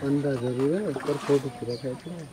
अंदर ज़रूर है ऊपर फ़ोटो पूरा खेच है